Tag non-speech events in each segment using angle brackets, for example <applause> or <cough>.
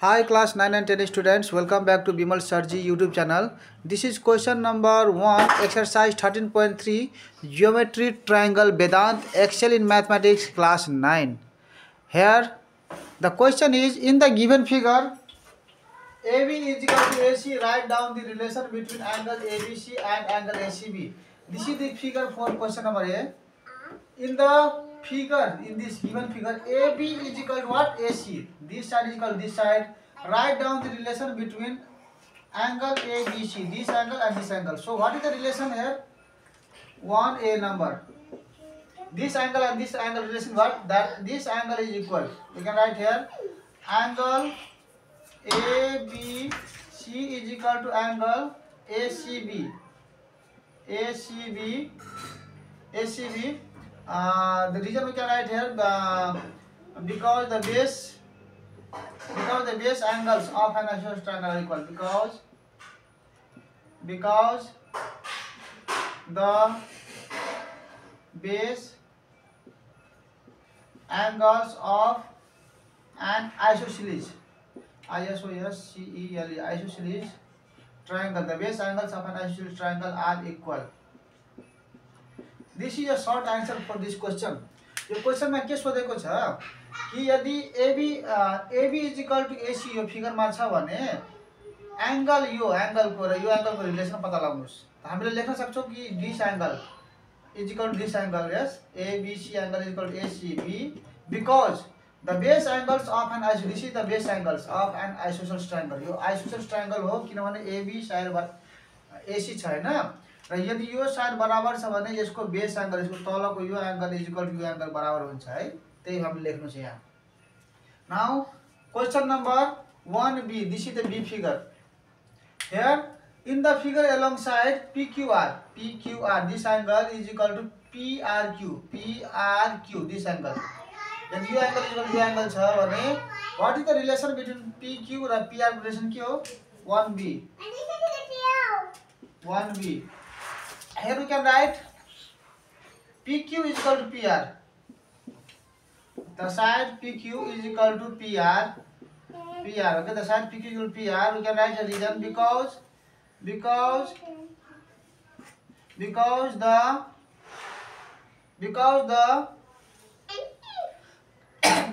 Hi class 9 and 10 students welcome back to Bimal Sarji YouTube channel this is question number 1 exercise 13.3 geometry triangle Vedant excel in mathematics class 9 here the question is in the given figure AB is equal to AC write down the relation between angle ABC and angle ACB this is the figure for question number A in the figure in this given figure AB is equal to what AC this side is equal to this side write down the relation between angle ABC this angle and this angle so what is the relation here 1A number this angle and this angle relation what that this angle is equal we can write here angle ABC is equal to angle ACB ACB ACB Uh, the reason we can write here uh, because the base because the base angles of an isosceles triangle are equal because because the base angles of an isosceles isosceles isosceles triangle the base angles of an isosceles triangle are equal this is a short answer for this question यो क्वेसनमा के सोधेको छ कि यदि AB AB is equal to AC यो फिगरमा छ भने angle यो एङ्गलको र यो एङ्गलको relation पत्ता लगाउनुहोस् हामीले लेख्न सक्छौँ कि this angle is equal to this angle yes ABC angle equal to ACB because the base angles of an iso this the base angles of an isosceles triangle yo isosceles triangle हो किनभने AB side AC छ होइन र यदि यो side बराबर छ भने यसको base इसको तल को यो angle is equal U angle बराबर हो है त्यही यहाँ now question number one B this is the B figure here in the figure along side Q R this angle is equal to P R Q this angle यदि you angle is यो angle छ is the relation between PQ र पिआरको relation के हो one B one B here we can write PQ is equal to PR. The side PQ is equal to PR. PR. Okay, the side PQ is equal to PR. We can write the reason because because because the because the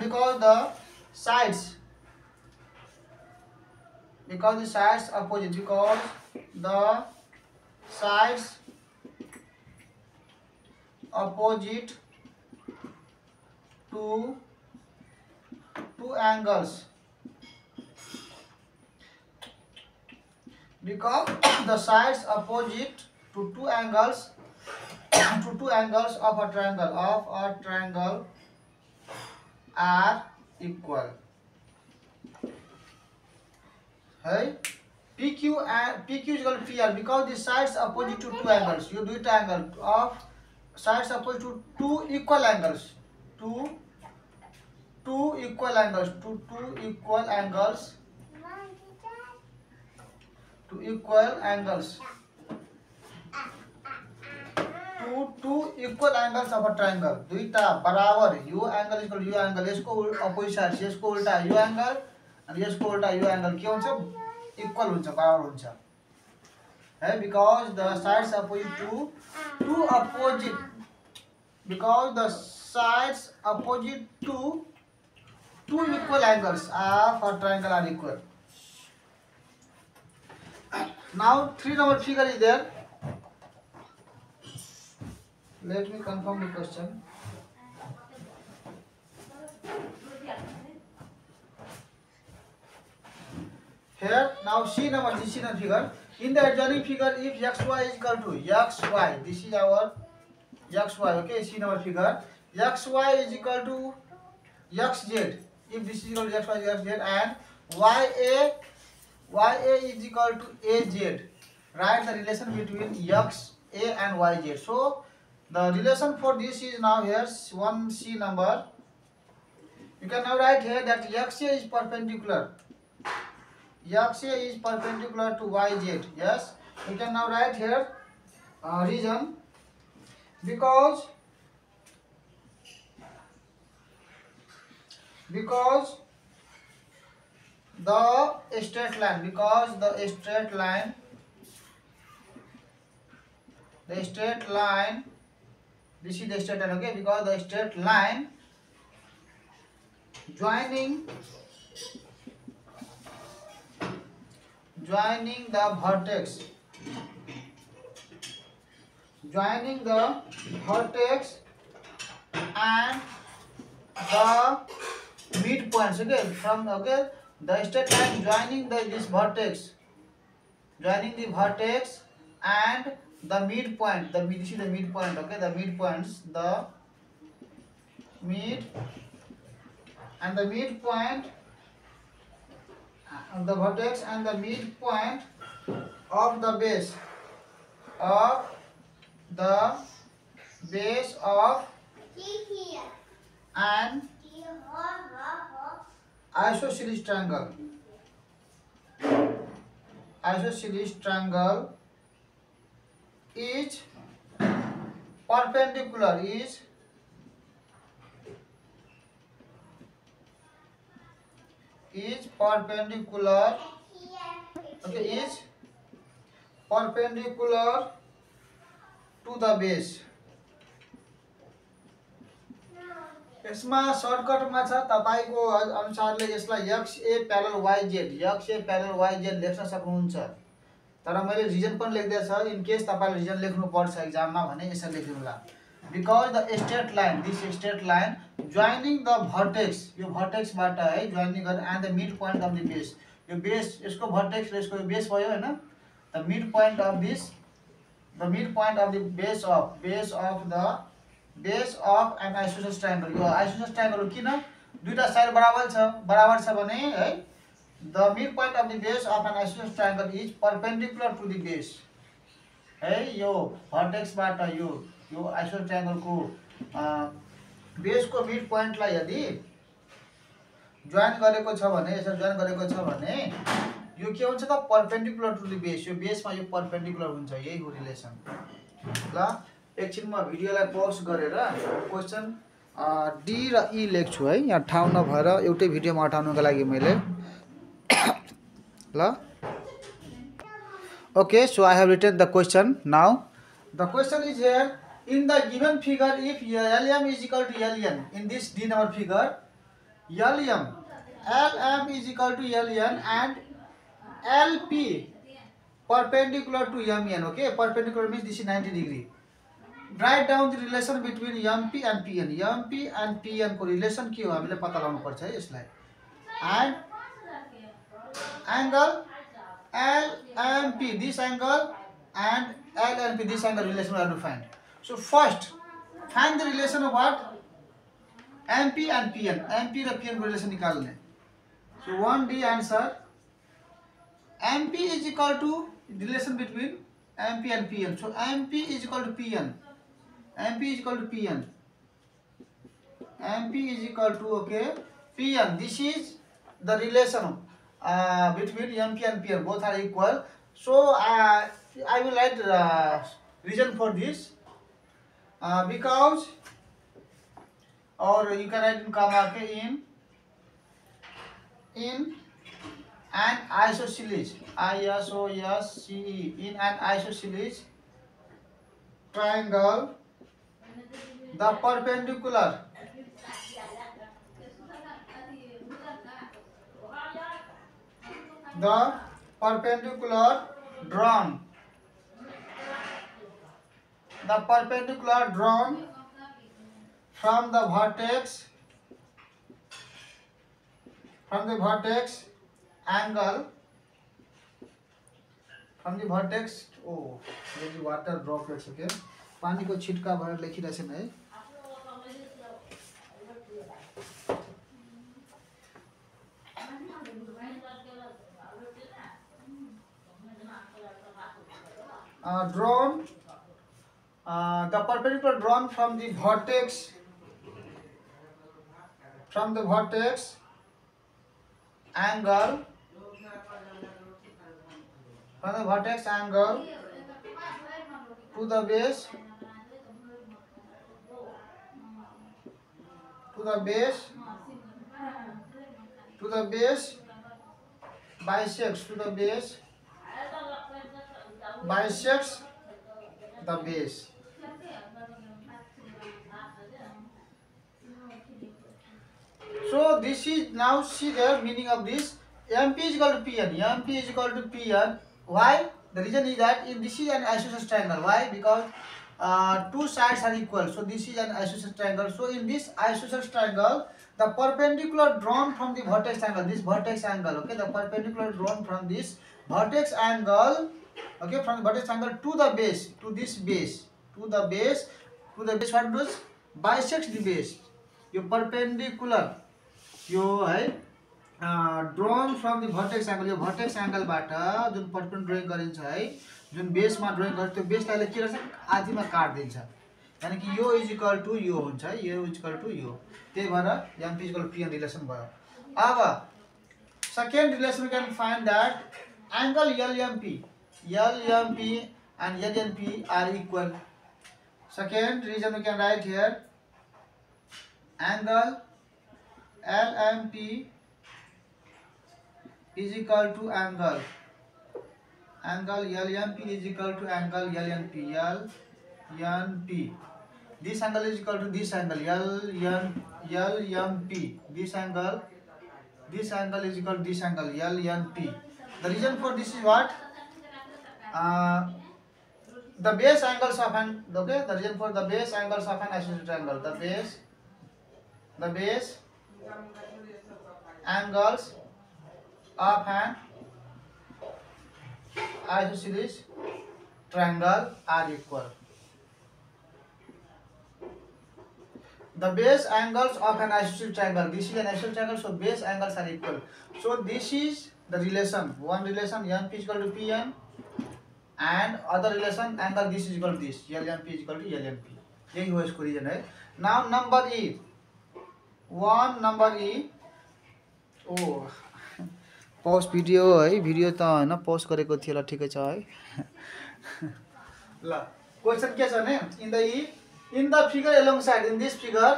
because the sides because the sides are opposite because the sides opposite to two angles because <coughs> the sides opposite to two angles <coughs> to two angles of a triangle of a triangle are equal hey pq and pq is equal to pr because the sides opposite to two angles you do it angle of sides opposed to two equal angles two two equal angles to two equal angles to equal angles two two equal angles of a triangle दुईटा बराबर u angle is equal to u angle इसको opposite side इसको उल्टा u angle and इसको उल्टा u angle के हुन्छ equal हुन्छ बराबर हुन्छ Eh, because the sides sides opposite to to opposite because the sides opposite to two equal angles are ah, for triangle are equal. <coughs> Now three number figure is there. Let me confirm the question. Here now C number is C number figure in the adjoining figure if xy is equal to xy this is our xy okay see in our figure xy is equal to xz if this is equal to xy xz and ya ya is equal to az write the relation between x a and yz so the relation for this is now here one c number you can now write here that xa is perpendicular Yaksha is perpendicular to YZ. Yes, we can now write here uh, reason because because the straight line because the straight line the straight line this is the straight line okay because the straight line joining joining the vertex joining the vertex and the midpoints okay from okay the state line joining the this vertex joining the vertex and the midpoint the mid see the midpoint okay the midpoints the mid and the midpoint the vertex and the midpoint of the base of the base of an isosceles triangle isosceles triangle is perpendicular is is perpendicular okay is perpendicular to the base यसमा सर्टकटमा छ तपाईँको अनुसारले यसलाई X A parallel YZ X A parallel YZ लेख्न सक्नुहुन्छ तर मैले region पनि लेख्दैछ इन केस तपाईँले रिजन लेख्नुपर्छ इक्जाममा भने यसरी लेखिदिनु होला because the straight line this straight line joining the vertex यो भर्टेक्सबाट है जोइनिङ गर्ने and the mid point of the base yo base यसको भर्टेक्स र यसको बेस भयो होइन the mid point of this the mid point of the base of base of the base of an आइसोसस triangle यो आइसोसियस triangle किन दुइटा side बराबर छ बराबर छ भने है the mid point of the base of an आइसोसियस triangle is perpendicular to the base है यो भर्टेक्सबाट यो यो आइसो ट्राङ्गलको बेसको मिड पोइन्टलाई यदि जोइन गरेको छ भने यसरी जोइन गरेको छ भने यो के हुन्छ त पर्पेन्डिकुलर टु दि बेस यो बेसमा यो पर्पेन्डिकुलर हुन्छ यही हो रिलेसन ल एकछिन म भिडियोलाई पोज गरेर क्वेसन डी र ई e लेख्छु है यहाँ ठाउँ नभएर एउटै भिडियोमा उठाउनुको लागि मैले ल okay so I have written the question now the question is here in the given figure if lm is equal to ln in this d number figure lm lm is equal to ln and lp perpendicular to mn okay perpendicular means this is 90 degree write down the relation between mp and pn mp and pn को relation के हो हामीले पत्ता लगाउनु पर्छ है यसलाई and angle lmp this angle and lnp this angle relation we have to find So first, find the relation of what? MP and PN. MP raw PN को relation nikalne So 1d answer. MP is equal to relation between MP and PN. So MP is equal to PN. MP is equal to PN. MP is equal to okay PN. This is the relation uh, between MP and PN. Both are equal. So uh, I will write uh, reason for this. uh, because or you can write in comma okay, in in an isosceles i s o s c e in an isosceles triangle the perpendicular the perpendicular drawn the perpendicular drawn from the vertex from the vertex angle from the vertex ओ यो चाहिँ water droplets हो क्या पानीको छिट्का भनेर लेखिरहेछन् है drawn uh, Uh, the perpendicular drawn from the vertex from the vertex angle from the vertex angle to the base to the base to the base bisects to the base bisects the base So this is now see the meaning of this. MP is equal to PN. MP is equal to PN. Why? The reason is that in this is an isosceles triangle. Why? Because uh, two sides are equal. So this is an isosceles triangle. So in this isosceles triangle, the perpendicular drawn from the vertex angle, this vertex angle, okay, the perpendicular drawn from this vertex angle, okay, from the vertex angle to the base, to this base, to the base, to the base, what does bisects the base. Your perpendicular यो है drawn from the vertex angle yo vertex एङ्गलबाट जुन particular drawing गरिन्छ है जुन बेसमा drawing गर्छ त्यो बेसलाई अहिले के गर्छ आधीमा काटिदिन्छ यानि कि यो इज इक्वल टु यो हुन्छ है यो इज इक्वल टु यो त्यही भएर यहाँ फिजिकल पिएन रिलेसन भयो अब second relation can find that angle LMP LMP and LMP are equal second reason can write here angle LMP is equal to angle. Angle LMP is equal to angle LNP. LNP. This angle is equal to this angle LNP. This angle is equal to this angle LNP. The reason for this is what? Uh, the base angles of an, okay, the reason for the base angles of an isosceles triangle. The base angles of an isosceles triangle are equal the base angles of an isosceles triangle this is an isosceles triangle so base angles are equal so this is the relation one relation n is equal to pn and other relation angle this is equal to this lmp is equal to lmp यही हो इसको reason है now number is one number E O post video है video त होइन post गरेको थियो ल ठिकै छ है ल क्वेसन के छ भने in the E in the figure along side in this figure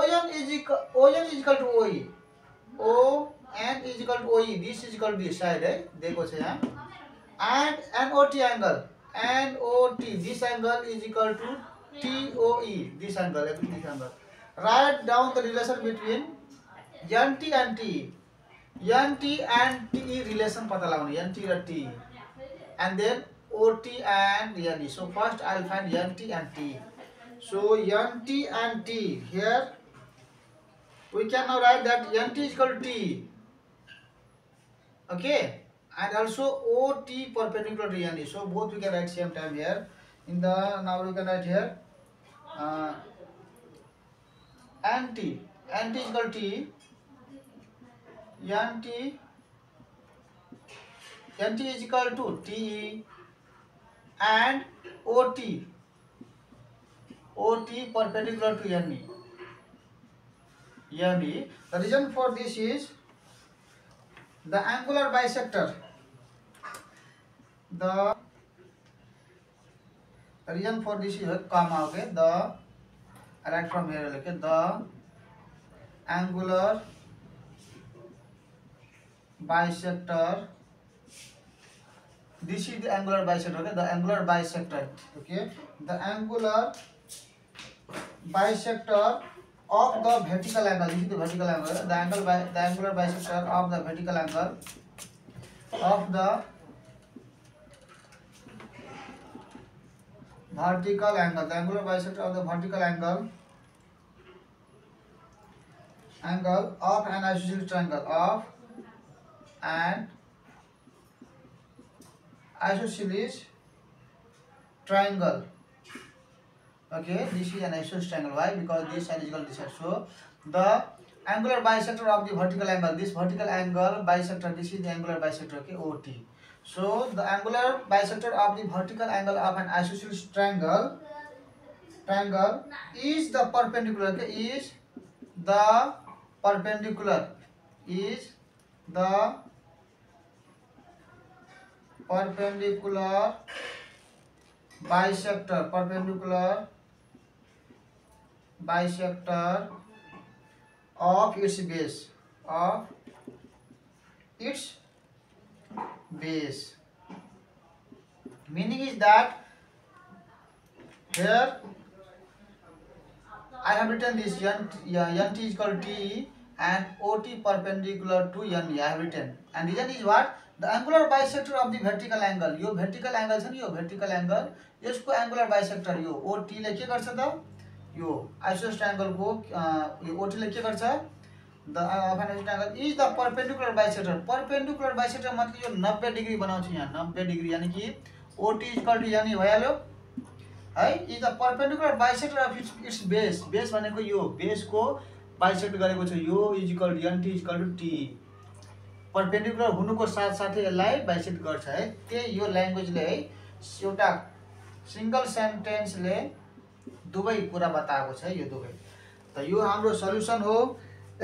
ON is equal ON is equal to OE N is equal to OE this is equal to this side है दिएको छ यहाँ angle N O T this angle is equal to TOE this angle this angle write down the relation between nt and t nt and te relation pata lagaunu nt ra t and then ot and ne so first i will find nt and t so nt and t here we can now write that nt is equal to t okay and also ot perpendicular to ne so both we can write same time here in the now we can write here uh, N T N T is equal T N T N T is equal to T and O T O T perpendicular to N E the the angular bisector the reason for this is comma okay the I write from here okay the angular bisector this is the angular bisector okay the angular bisector okay the angular bisector of the vertical angle this is the vertical angle the angle by the angular bisector of the vertical angle of the vertical angle the angular bisector of the vertical angle angle of an isosceles triangle of an isosceles triangle okay this is an isosceles triangle why because this side is equal to this side so the angular bisector of the vertical angle this vertical angle bisector this is the angular bisector okay ot so the angular bisector of the vertical angle of an isosceles triangle triangle is the perpendicular okay is the perpendicular is the perpendicular bisector perpendicular bisector of its base of its base meaning is that here I have written this yant yant is called t and OT perpendicular to NE. I have written. And reason is what? The angular bisector of the vertical angle. यो vertical angle छ नि यो vertical angle. यसको angular bisector यो OT ले के गर्छ त? यो isosceles angle को यो OT ले के गर्छ? The of an isosceles angle is the perpendicular bisector. Perpendicular bisector मतलब यो 90 डिग्री बनाउँछ यहाँ 90 degree यानी कि OT इक्वल टु यानी भइहाल्यो है the perpendicular bisector of its its base base base भनेको यो बेसको बाइसेक्ट गरेको छ यो is equal N T is equal to T perpendicular हुनुको साथसाथै यसलाई बाइसेक्ट गर्छ है त्यही यो ल्याङ्ग्वेजले है एउटा सिङ्गल सेन्टेन्सले दुवै कुरा बताएको छ यो दुवै त यो हाम्रो सल्युसन हो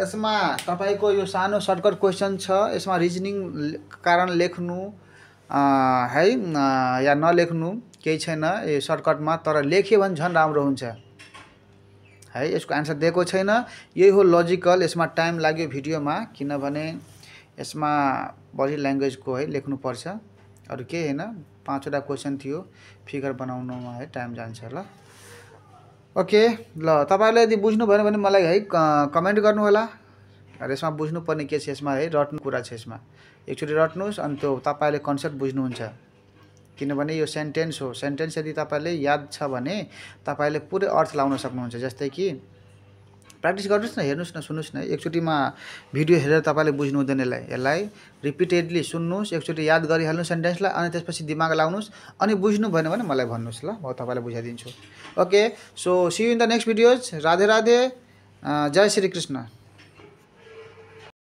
यसमा तपाईँको यो सानो सर्टकट क्वेसन छ यसमा रिजनिङ कारण लेख्नु है या नलेख्नु केही छैन यो सर्टकटमा तर लेख्यो भने झन् राम्रो हुन्छ है यसको आन्सर दिएको छैन यही हो लजिकल यसमा टाइम लाग्यो भिडियोमा किनभने यसमा बडी ल्याङ्ग्वेजको है लेख्नुपर्छ अरू केही होइन पाँचवटा क्वेसन थियो फिगर बनाउनुमा है टाइम जान्छ ल ओके ल तपाईँलाई यदि बुझ्नुभयो भने मलाई है कमेन्ट गर्नुहोला र यसमा बुझ्नुपर्ने के छ यसमा है रट्नु कुरा छ यसमा एकचोटि रट्नुहोस् अनि त्यो तपाईँले कन्सेप्ट बुझ्नुहुन्छ किनभने यो सेन्टेन्स हो सेन्टेन्स यदि तपाईँले याद छ भने तपाईँले पुरै अर्थ लाउन सक्नुहुन्छ जस्तै कि प्र्याक्टिस गर्नुहोस् न हेर्नुहोस् न सुन्नुहोस् न एकचोटिमा भिडियो हेरेर तपाईँले बुझ्नु हुँदैन यसलाई यसलाई रिपिटेडली सुन्नुहोस् एकचोटि याद गरिहाल्नु सेन्टेन्सलाई अनि त्यसपछि दिमाग लाउनुहोस् अनि बुझ्नु भएन भने मलाई भन्नुहोस् ल म तपाईँलाई बुझाइदिन्छु okay so see in the next videos Radhe Radhe जय श्री कृष्ण